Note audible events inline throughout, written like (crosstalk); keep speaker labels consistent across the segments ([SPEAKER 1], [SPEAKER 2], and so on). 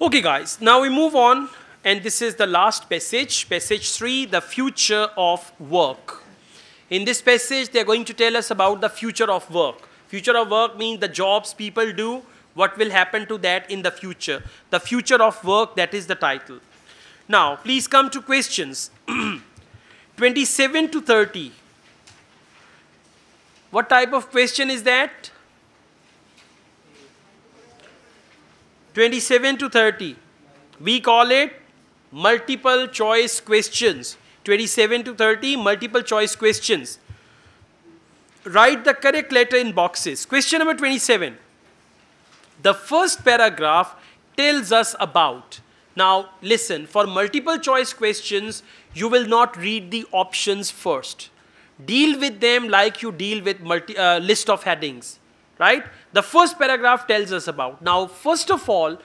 [SPEAKER 1] Okay, guys, now we move on, and this is the last passage, passage 3, the future of work. In this passage, they're going to tell us about the future of work. Future of work means the jobs people do, what will happen to that in the future. The future of work, that is the title. Now, please come to questions. (clears throat) 27 to 30. What type of question is that? 27 to 30. We call it multiple choice questions. 27 to 30 multiple choice questions. Write the correct letter in boxes. Question number 27. The first paragraph tells us about. Now, listen, for multiple choice questions, you will not read the options first. Deal with them like you deal with multi, uh, list of headings, right? The first paragraph tells us about. Now, first of all,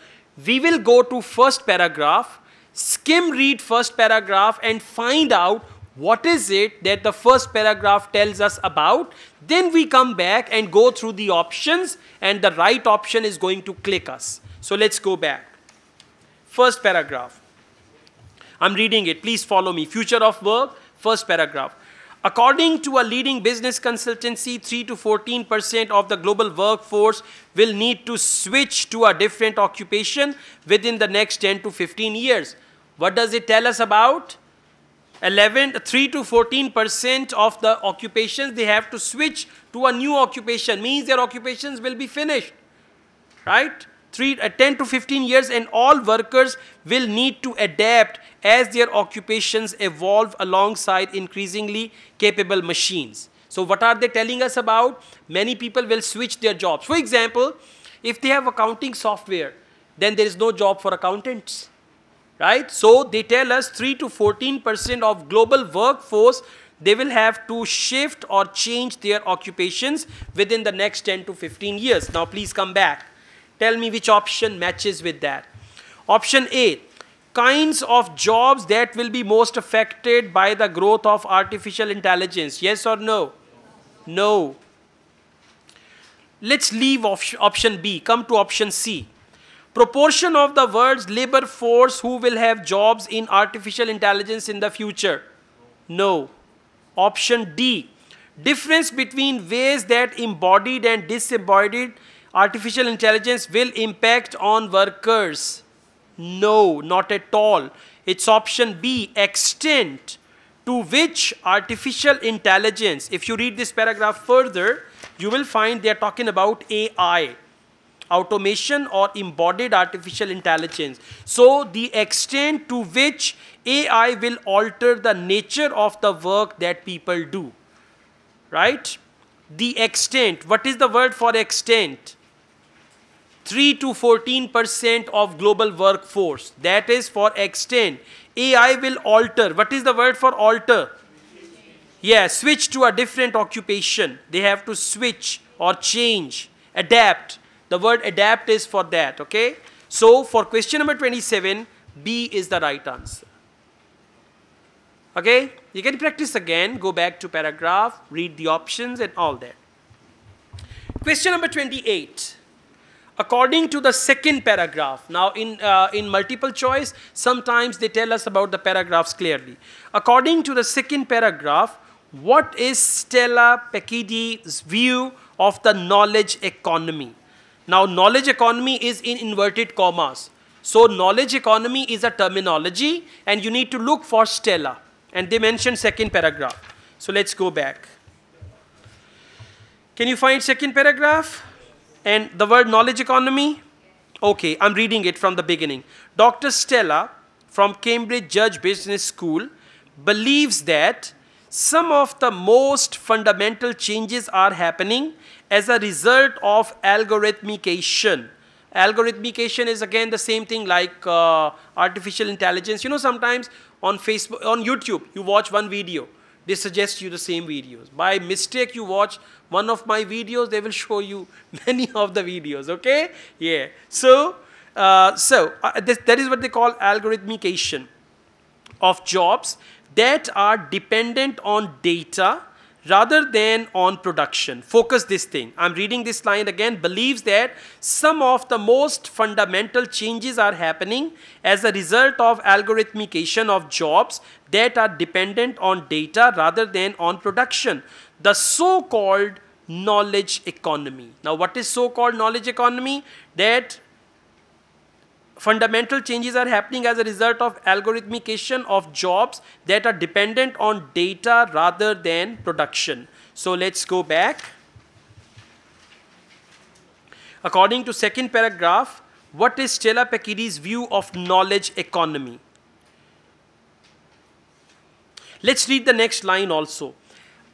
[SPEAKER 1] we will go to first paragraph, skim read first paragraph and find out what is it that the first paragraph tells us about. Then we come back and go through the options and the right option is going to click us. So let's go back. First paragraph. I'm reading it. Please follow me. Future of work, first paragraph. According to a leading business consultancy, 3 to 14% of the global workforce will need to switch to a different occupation within the next 10 to 15 years. What does it tell us about? 11, 3 to 14% of the occupations, they have to switch to a new occupation, means their occupations will be finished, right? Three, uh, 10 to 15 years and all workers will need to adapt as their occupations evolve alongside increasingly capable machines. So what are they telling us about? Many people will switch their jobs. For example, if they have accounting software, then there is no job for accountants, right? So they tell us 3 to 14% of global workforce, they will have to shift or change their occupations within the next 10 to 15 years. Now please come back. Tell me which option matches with that. Option A, kinds of jobs that will be most affected by the growth of artificial intelligence? Yes or no? No. Let's leave option B. Come to option C. Proportion of the world's labor force who will have jobs in artificial intelligence in the future? No. Option D. Difference between ways that embodied and disembodied artificial intelligence will impact on workers? No, not at all. It's option B, extent to which artificial intelligence, if you read this paragraph further, you will find they're talking about AI, automation or embodied artificial intelligence. So the extent to which AI will alter the nature of the work that people do, right? The extent, what is the word for extent? 3 to 14% of global workforce. That is for extent. AI will alter. What is the word for alter? Yeah, switch to a different occupation. They have to switch or change, adapt. The word adapt is for that, okay? So for question number 27, B is the right answer. Okay? You can practice again, go back to paragraph, read the options and all that. Question number 28 according to the second paragraph. Now, in, uh, in multiple choice, sometimes they tell us about the paragraphs clearly. According to the second paragraph, what is Stella Pachidi's view of the knowledge economy? Now, knowledge economy is in inverted commas. So, knowledge economy is a terminology and you need to look for Stella. And they mention second paragraph. So, let's go back. Can you find second paragraph? And the word knowledge economy, okay, I'm reading it from the beginning. Dr. Stella from Cambridge Judge Business School believes that some of the most fundamental changes are happening as a result of algorithmication. Algorithmication is again the same thing like uh, artificial intelligence. You know, sometimes on Facebook, on YouTube, you watch one video they suggest you the same videos. By mistake, you watch one of my videos, they will show you (laughs) many of the videos, okay? Yeah. So, uh, so uh, this, that is what they call algorithmication of jobs that are dependent on data rather than on production. Focus this thing. I'm reading this line again. Believes that some of the most fundamental changes are happening as a result of algorithmication of jobs that are dependent on data rather than on production. The so-called knowledge economy. Now, what is so-called knowledge economy? That fundamental changes are happening as a result of algorithmication of jobs that are dependent on data rather than production. So let's go back. According to second paragraph, what is Stella Pachidi's view of knowledge economy? Let's read the next line also.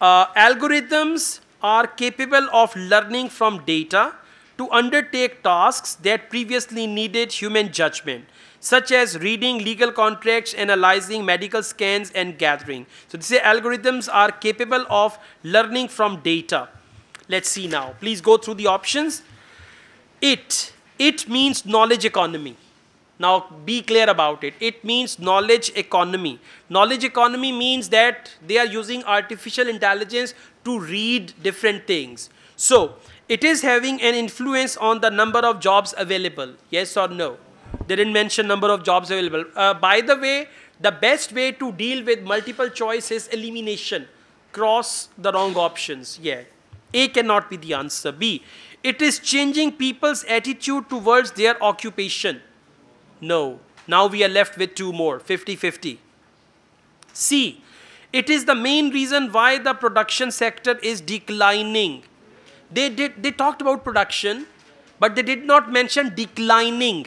[SPEAKER 1] Uh, algorithms are capable of learning from data to undertake tasks that previously needed human judgment, such as reading legal contracts, analyzing medical scans, and gathering. So these algorithms are capable of learning from data. Let's see now. Please go through the options. It, it means knowledge economy. Now be clear about it. It means knowledge economy. Knowledge economy means that they are using artificial intelligence to read different things. So it is having an influence on the number of jobs available. Yes or no? They didn't mention number of jobs available. Uh, by the way, the best way to deal with multiple choice is elimination. Cross the wrong options. Yeah. A cannot be the answer. B. It is changing people's attitude towards their occupation. No. Now we are left with two more. 50-50. C. It is the main reason why the production sector is declining they did they talked about production but they did not mention declining.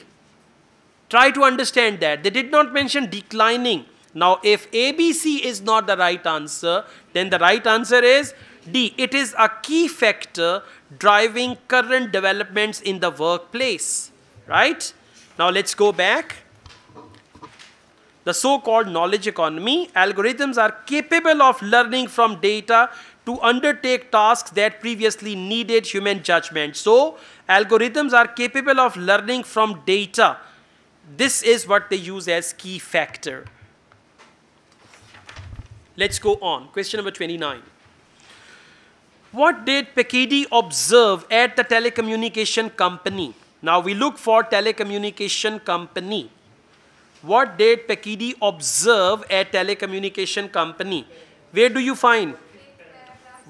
[SPEAKER 1] Try to understand that. They did not mention declining. Now if abc is not the right answer then the right answer is d. It is a key factor driving current developments in the workplace right? Now let's go back. The so-called knowledge economy. Algorithms are capable of learning from data to undertake tasks that previously needed human judgment. So algorithms are capable of learning from data. This is what they use as key factor. Let's go on. Question number 29. What did Pachidi observe at the telecommunication company? Now we look for telecommunication company. What did Pachidi observe at telecommunication company? Where do you find?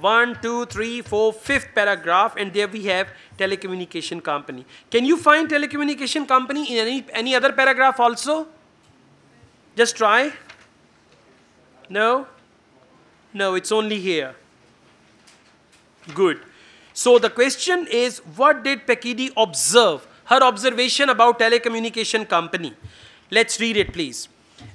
[SPEAKER 1] One, two, three, four, fifth paragraph, and there we have telecommunication company. Can you find telecommunication company in any, any other paragraph also? Just try. No? No, it's only here. Good. So the question is, what did Pachidi observe? Her observation about telecommunication company. Let's read it, please.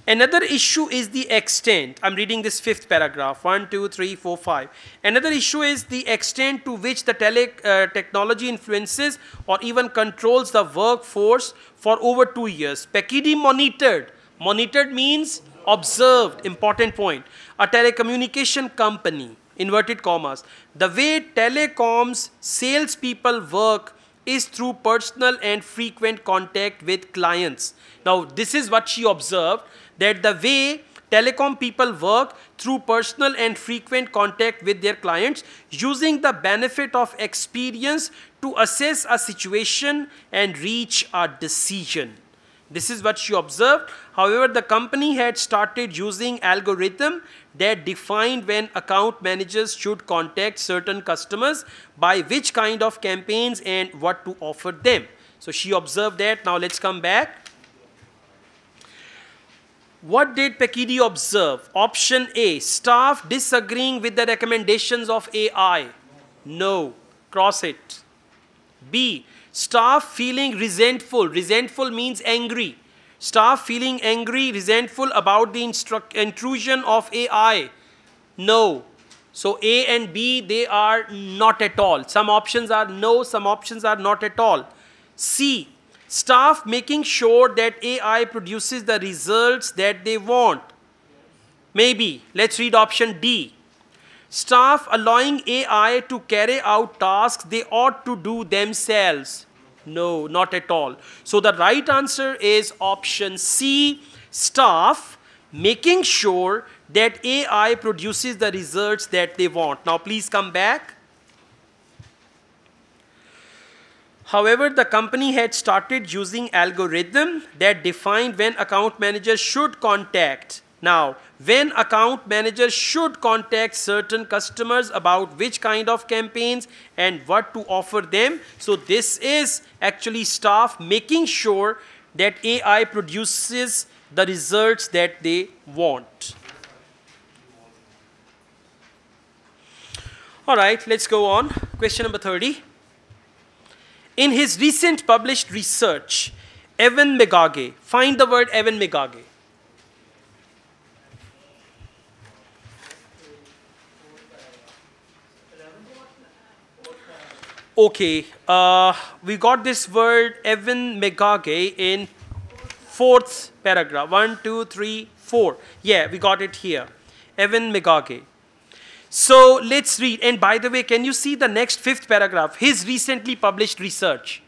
[SPEAKER 1] Another issue is the extent. I'm reading this fifth paragraph. One, two, three, four, five. Another issue is the extent to which the tele, uh, technology influences or even controls the workforce for over two years. Pachidi monitored. Monitored means observed. Important point. A telecommunication company, inverted commas. The way telecoms salespeople work is through personal and frequent contact with clients. Now, this is what she observed that the way telecom people work through personal and frequent contact with their clients using the benefit of experience to assess a situation and reach a decision. This is what she observed. However, the company had started using algorithm that defined when account managers should contact certain customers by which kind of campaigns and what to offer them. So she observed that. Now let's come back. What did Pachidi observe? Option A, staff disagreeing with the recommendations of AI. No, cross it. B, staff feeling resentful. Resentful means angry. Staff feeling angry, resentful about the intrusion of AI. No. So A and B, they are not at all. Some options are no, some options are not at all. C, staff making sure that AI produces the results that they want. Maybe. Let's read option D. Staff allowing AI to carry out tasks they ought to do themselves. No, not at all. So the right answer is option C, staff making sure that AI produces the results that they want. Now please come back. However, the company had started using algorithm that defined when account managers should contact. Now, when account managers should contact certain customers about which kind of campaigns and what to offer them. So this is actually staff making sure that AI produces the results that they want. All right, let's go on. Question number 30. In his recent published research, Evan McGaughey, find the word Evan McGaughey. Okay, uh, we got this word Evan McGaughey in fourth paragraph. One, two, three, four. Yeah, we got it here. Evan McGaughey. So let's read. And by the way, can you see the next fifth paragraph? His recently published research.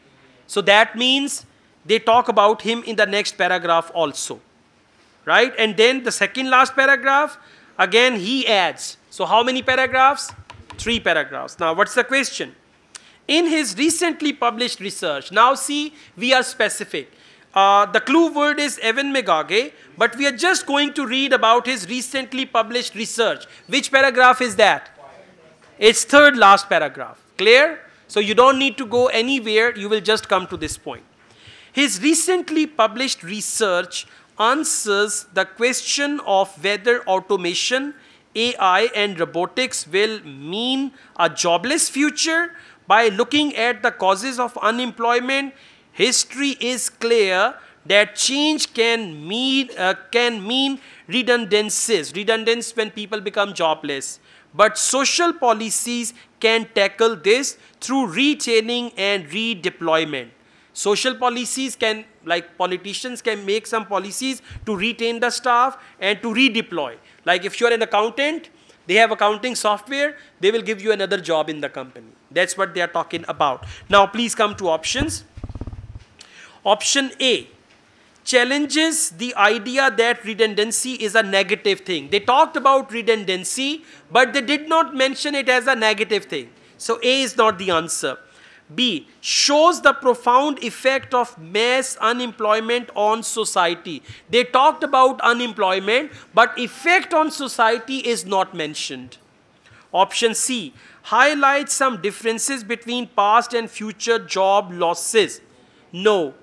[SPEAKER 1] So that means they talk about him in the next paragraph also. Right? And then the second last paragraph, again he adds. So how many paragraphs? Three paragraphs. Now what's the question? In his recently published research, now see, we are specific. Uh, the clue word is Evan McGaughey, but we are just going to read about his recently published research. Which paragraph is that? It's third last paragraph. Clear? So you don't need to go anywhere, you will just come to this point. His recently published research answers the question of whether automation, AI and robotics will mean a jobless future by looking at the causes of unemployment, history is clear that change can mean, uh, can mean redundancies, redundancies when people become jobless. But social policies can tackle this through retaining and redeployment. Social policies can, like politicians can make some policies to retain the staff and to redeploy. Like if you're an accountant, they have accounting software, they will give you another job in the company. That's what they are talking about. Now please come to options. Option A challenges the idea that redundancy is a negative thing. They talked about redundancy, but they did not mention it as a negative thing. So A is not the answer. B shows the profound effect of mass unemployment on society. They talked about unemployment, but effect on society is not mentioned. Option C highlights some differences between past and future job losses. No,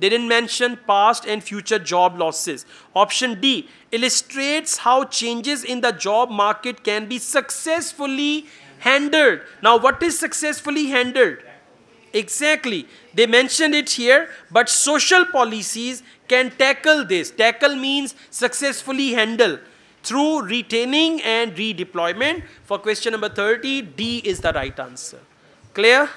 [SPEAKER 1] they didn't mention past and future job losses. Option D illustrates how changes in the job market can be successfully handled. Now, what is successfully handled? Exactly. They mentioned it here, but social policies can tackle this. Tackle means successfully handle through retaining and redeployment. For question number 30, D is the right answer. Clear?